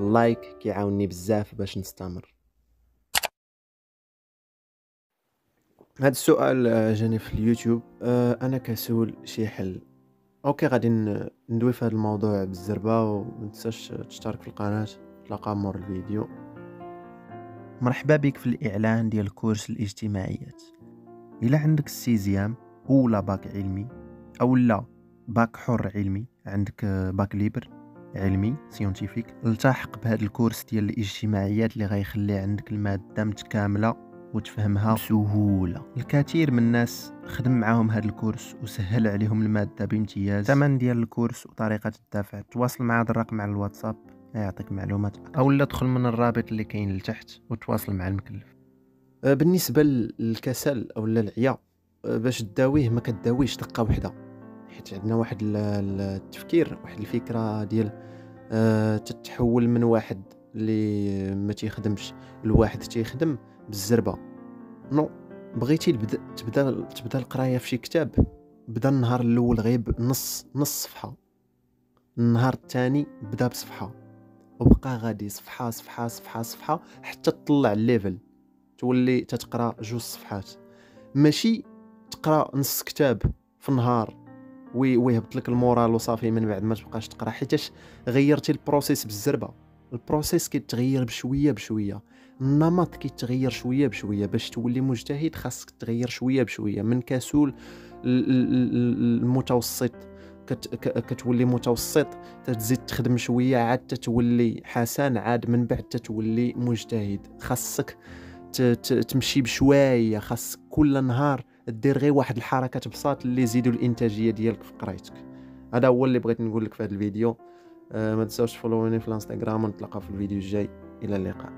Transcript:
ال like كيعاونني بزاف باش نستمر. هاد السؤال آه، جاني في اليوتيوب. آه، أنا كسول شي حل. OK غادي ندوي في هذا الموضوع بالزربة وما تشترك في القناة تلقى مور الفيديو. مرحبا بك في الإعلان ديال course الاجتماعيات. إلا عندك ال sixième اولا باك علمي أو لا باك حر علمي عندك bac libre علمي scientifique التحق بهذا ال course ديال الاجتماعيات اللي غيخلي عندك المادة متكاملة وتفهمها بسهولة. الكثير من الناس خدم معاهم هذا ال course وسهل عليهم المادة بامتياز. الثمن ديال ال course وطريقة الدفع تواصل مع هذا الرقم على الواتساب يعطيك معلومات أو لا دخل من الرابط اللي كاين لتحت وتواصل مع المكلف. آه، بالنسبة للكسل أو العيا آه، باش تداويه ما كداويش دقة واحدة عندنا واحد التفكير واحد الفكرة ديال أه تتحول من واحد اللي ما تيخدمش لواحد تيخدم بالزربة. non بغيتي تبدا تبدا القراية في شي كتاب بدا النهار الأول غير نص نص صفحة. النهار الثاني بدا بصفحة. وبقى غادي صفحة صفحة صفحة صفحة حتى تطلع ال level. تولي تتقرأ جوج صفحات. ماشي تقرأ نص كتاب في النهار. ويهبط لك ال moral وصافي من بعد ما تبقاش تقرا. حيتاش غيرتي ال process بالزربة. ال process كيتغير بشوية بشوية. النمط كيتغير شوية بشوية. باش تولي مجتهد خاصك تغير شوية بشوية. من كسول المتوسط. كتولي متوسط تزيد تخدم شوية عاد تتولي حسن عاد من بعد تتولي مجتهد. خاصك تمشي بشوية. خاصك كل نهار دير غير واحد الحركات بساط اللي يزيدوا الإنتاجية ديالك في قرايتك. هذا هو اللي بغيت نقول لك في هذا الفيديو. أه ما تنساوش تفولوني في الانستغرام ونتلاقاو في الفيديو الجاي. إلى اللقاء.